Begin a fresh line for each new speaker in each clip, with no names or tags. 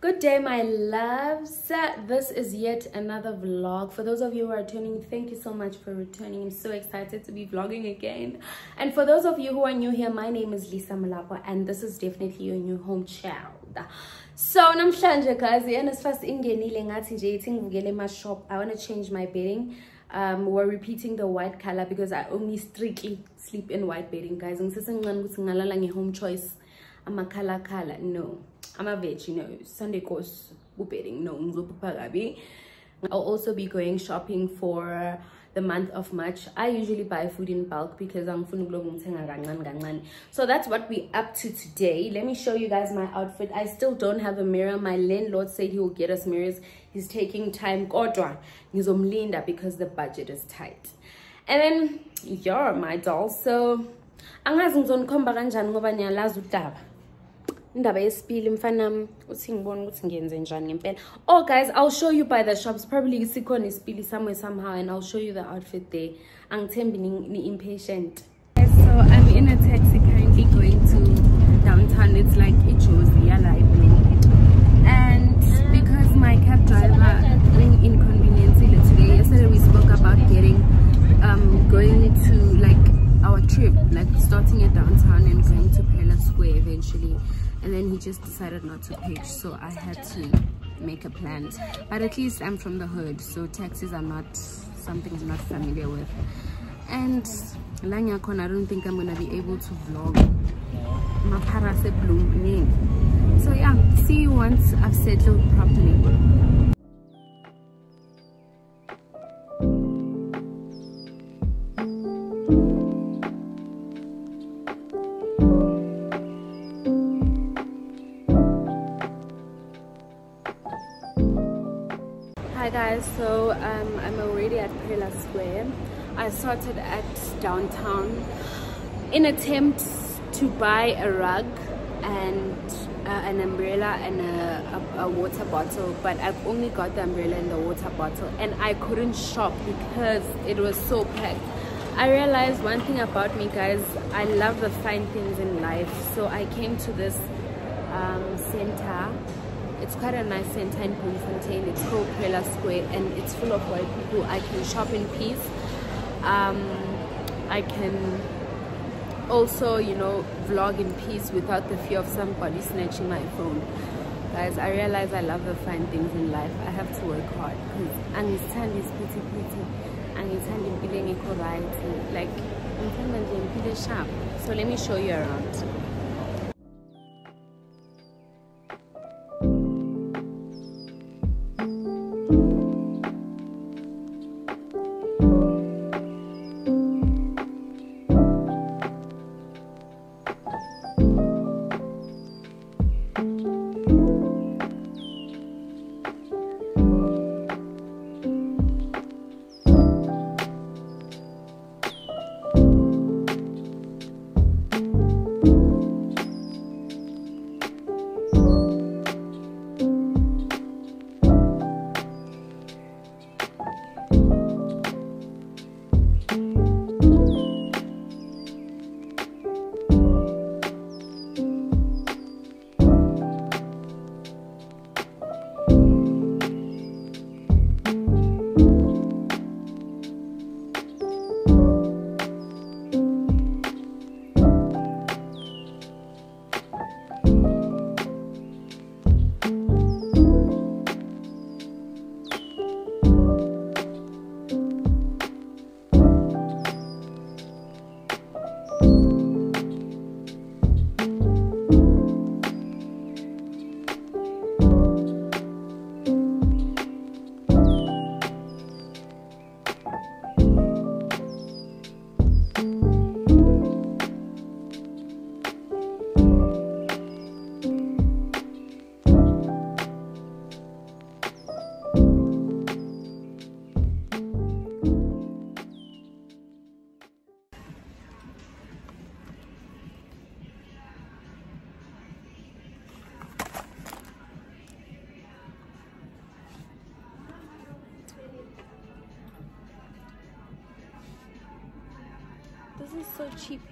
Good day, my loves. This is yet another vlog. For those of you who are tuning, thank you so much for returning. I'm so excited to be vlogging again. And for those of you who are new here, my name is Lesa Molapo, and this is definitely your new home child. So namhlanje guys, first ingenile ngathi nje ithi ngivukele ema shop. I want to change my bedding. Um, we're repeating the white color because I only strictly sleep in white bedding, guys. Ngisesencane ukuthi ngalala nge-home choice amakhala khala. No. I'm a veg, you know, Sunday course bedding. No, I'll also be going shopping for the month of March. I usually buy food in bulk because I'm So that's what we up to today. Let me show you guys my outfit. I still don't have a mirror. My landlord said he will get us mirrors. He's taking time. Kodwa, ngizomlinda because the budget is tight. And then, you're my doll. So, angazi ngizonikhomba kanjani ngoba niyalazi udaba indaba yesibili mfanami uthi ngibone ukuthi ngiyenze njani ngempela. Oh guys i'll show you by the shops. Probably sikhona isipili somewhere somehow and i'll show you the outfit there. Angithembi ni-impatient so i'm in a taxi currently going to downtown. It's like ijozi yala and because my cab driver inconvenience today yesterday we spoke about getting um going to like our trip like starting at downtown and going to Preller Square eventually and then he just decided not to pitch so i had to make a plan. But at least i'm from the hood so taxis are not something i'm not familiar with. And Lanyakon, i don't think i'm gonna be able to vlog. So yeah see you once i've settled properly downtown in attempts to buy a rug and uh, an umbrella and a, a, a, water bottle but i've only got the umbrella and the water bottle and i couldn't shop because it was so packed i realized one thing about me guys i love the fine things in life so i came to this um, center it's quite a nice center in Bloemfontein. It's called Preller Square and it's full of white people. I can shop in peace. Um, I can also, you know, vlog in peace without the fear of somebody snatching my phone. Guys, I realize I love the fine things in life. I have to work hard because angithandi isiphithi phithi angithandi impilo engekho right like ngithanda nje impilo sharp so let me show you around cheap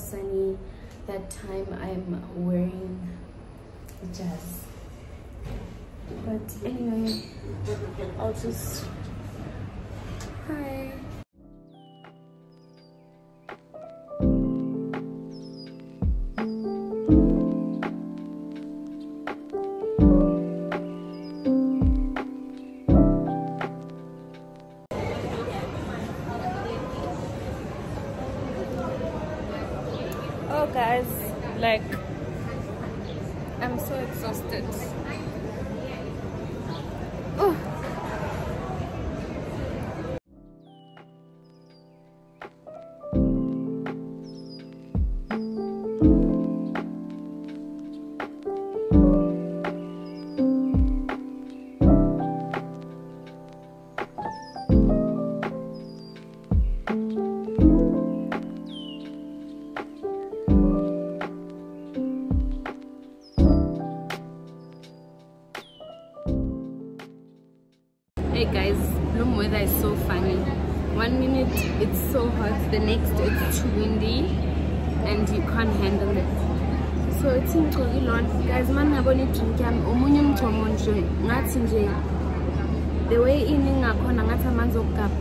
sunny. That time I'm wearing jazz. But anyway, I'll just. Hi. Ngathi nje the way ini ngakhona ngathi amanzi okugabha.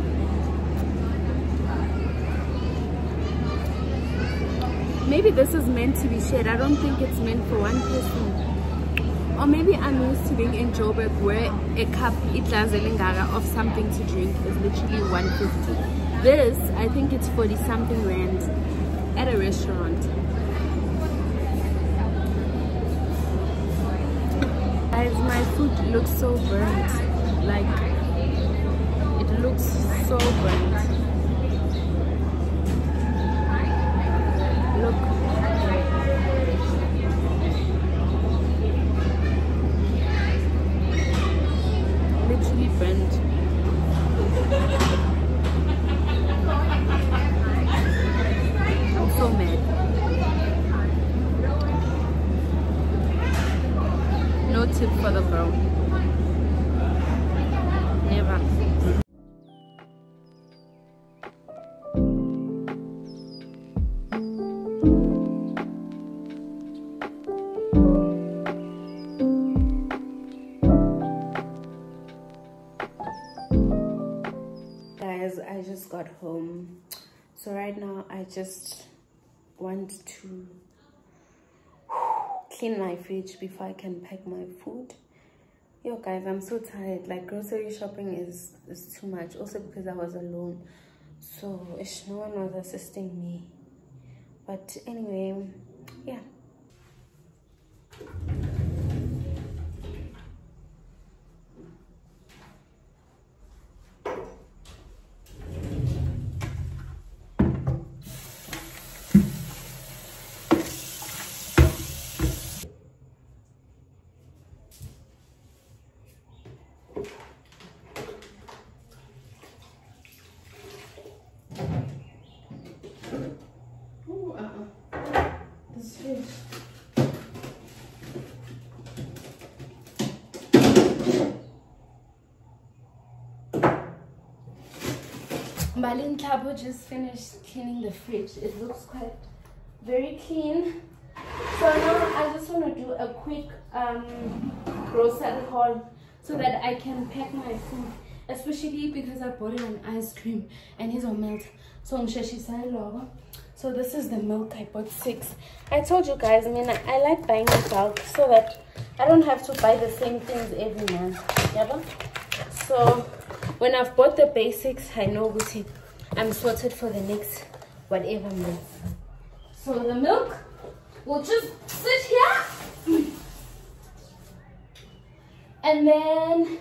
Maybe this is meant to be shared. I don't think it's meant for one person. Or maybe I'm used to being in Joburg where a cup, itlaz elingara of something to drink is literally 150. this i think it's 40 something rand at a restaurant guys my food looks so burnt. Like it looks so burnt. Look. Literally burnt home. So right now I just want to clean my fridge before I can pack my food. Yo guys, I'm so tired. Like grocery shopping is is too much. Also because I was alone. So ish, no one was assisting me. But anyway, yeah. Malin Tabo just finished cleaning the fridge. It looks quite very clean. So now I just want to do a quick um, grocery haul so that I can pack my food. Especially because I bought an ice cream and it's on melt. So I'm So this is the milk I bought six. I told you guys, I mean I like buying in bulk so that I don't have to buy the same things every month. Yeah, so when I've bought the basics, I know what it I'm sorted for the next whatever month. So the milk will just sit here. And then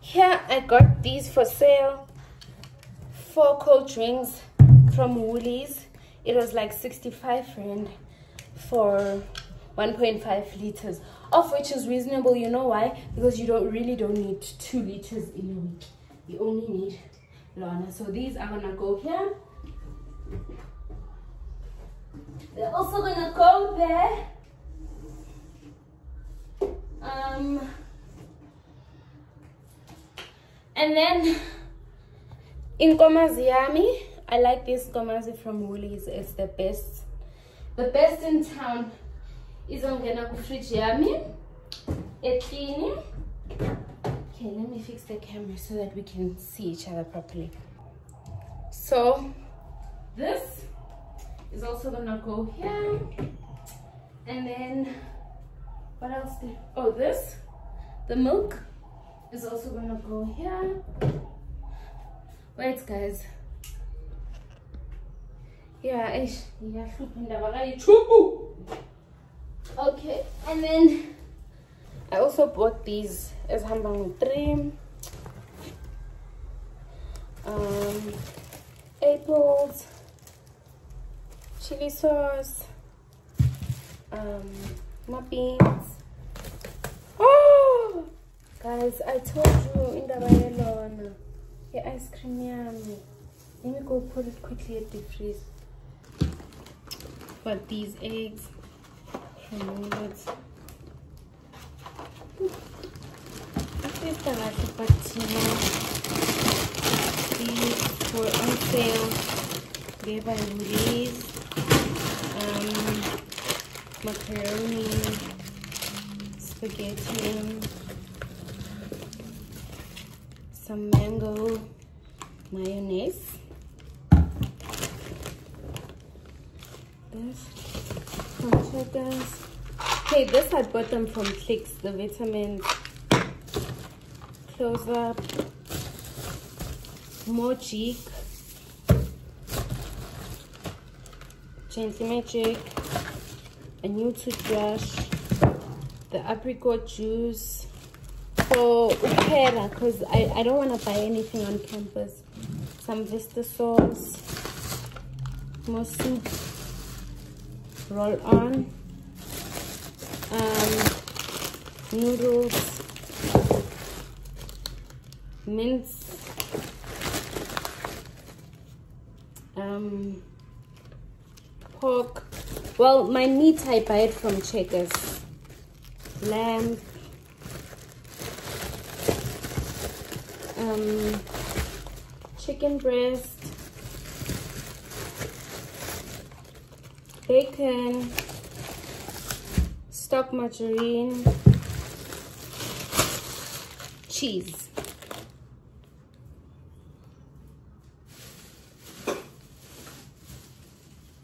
here I got these for sale. Four cold drinks from Woolies. It was like 65 rand for 1.5 liters of which is reasonable you know why? Because you don't really don't need two liters in a week. You only need Lana. So these are gonna go here. They're also gonna go there. Um and then in Komaziami I like this Komazi from Woolies. It's the best the best in town izongena kufriji yami eklini okay let me fix the camera so that we can see each other properly. So this is also gonna go here. And then what else did oh this the milk is also gonna go here. Wait guys. Yeah ish kayichubu okay and then i also bought these as hambang three um apples chili sauce um beans oh! Guys i told you indaba yelona i-ice cream yami let me go put it quickly at the freeze. But these eggs. Esta kahle but these were on sale. They by Woolies. Um, macaroni, spaghetti, some mango mayonnaise. This Okay, this I bought them from Clicks, the vitamins. close up. More cheek. Gentle Magic. A new toothbrush. The apricot juice. For Upera, because I, I don't want to buy anything on campus. Some Vista sauce. More soup. Roll on. Um, noodles, mince, um, pork. Well, my meat I buy it from Checkers. Lamb, um, chicken breast, bacon, stock margarine, cheese.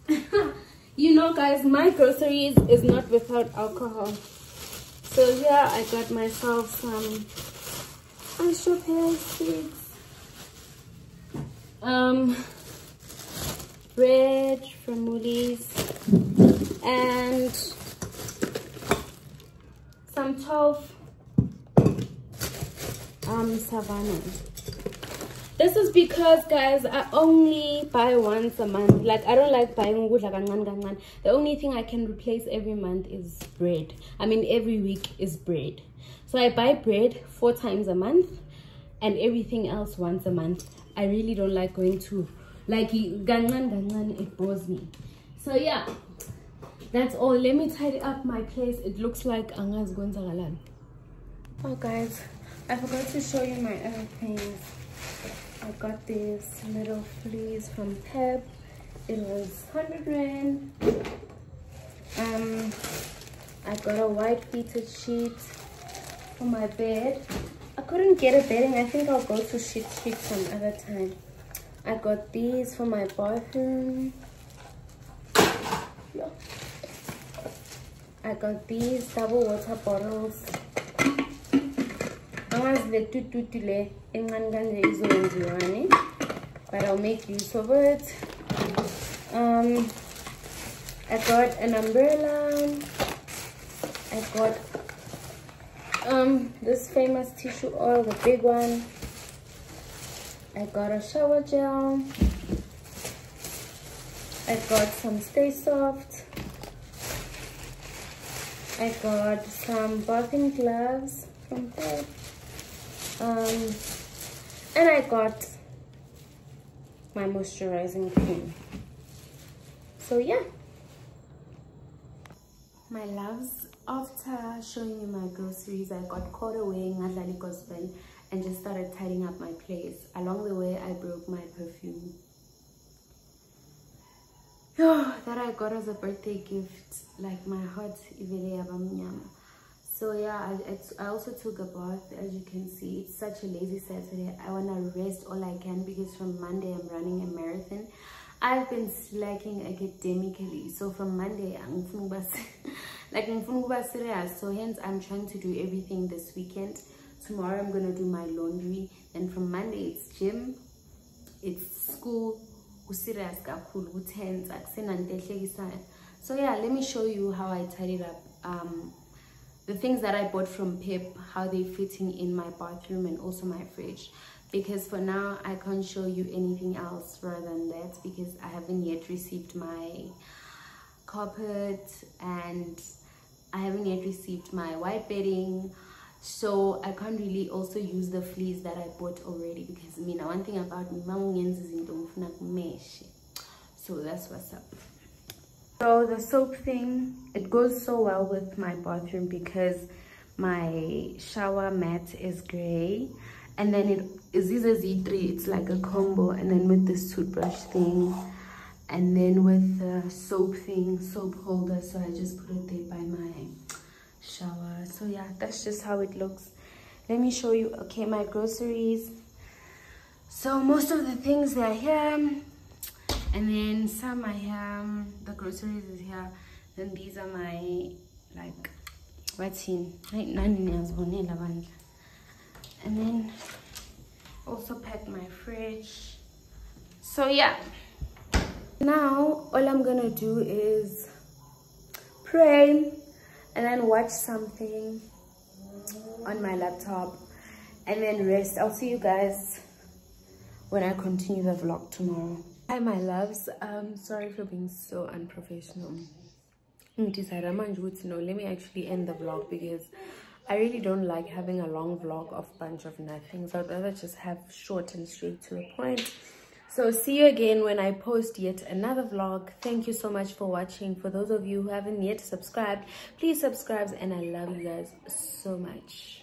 you know guys, my groceries is not without alcohol. So here I got myself some Ashope sweets. Um, bread from Woolies and some tofu. Um savannah. This is because guys i only buy once a month. Like i don't like buying wood like the only thing i can replace every month is bread. I mean every week is bread. So i buy bread four times a month and everything else once a month. I really don't like going to like it bores me. So yeah that's all let me tidy up my place it looks like anga's going oh guys I forgot to show you my other things. I got this little fleece from Pep. It was 100 rand. Um, I got a white fitted sheet for my bed. I couldn't get a bedding. I think I'll go to Sheet Street some other time. I got these for my bathroom. Yeah. I got these double water bottles. Angazi le tututi le encane kanje izowenziwani but i'll make use of it. Um i got an umbrella. I got um this famous tissue oil the big one. I got a shower gel. I got some stay soft i got some bathing gloves from there. Um, and I got my moisturizing cream. So yeah. My loves after showing you my groceries I got caught away in Adlali Gospel and just started tidying up my place. Along the way I broke my perfume that I got as a birthday gift like my heart so yeah I, I also took a bath as you can see. It's such a lazy saturday. I want to rest all i can because from monday i'm running a marathon. I've been slacking academically. So from monday i'm like i'm so hence i'm trying to do everything this weekend. Tomorrow i'm gonna do my laundry. And from monday it's gym it's school serious so yeah let me show you how i tidied up um the things that I bought from Pep, how they fitting in my bathroom and also my fridge. Because for now, I can't show you anything else rather than that because I haven't yet received my carpet and I haven't yet received my white bedding. So I can't really also use the fleece that I bought already because mean, one thing about me, mesh. So that's what's up. So the soap thing, it goes so well with my bathroom because my shower mat is gray and then it is this a Z3, it's like a combo and then with this toothbrush thing and then with the soap thing, soap holder, so I just put it there by my shower. So yeah, that's just how it looks. Let me show you, okay, my groceries. So most of the things they are here and then some I have the groceries is here then these are my like what's in and then also pack my fridge so yeah now all i'm gonna do is pray and then watch something on my laptop and then rest. I'll see you guys when i continue the vlog tomorrow. Hi my loves. Um sorry for being so unprofessional. Decided no let me actually end the vlog because I really don't like having a long vlog of bunch of nothings. I'd rather just have short and straight to the point. So see you again when I post yet another vlog. Thank you so much for watching. For those of you who haven't yet subscribed, please subscribe and I love you guys so much.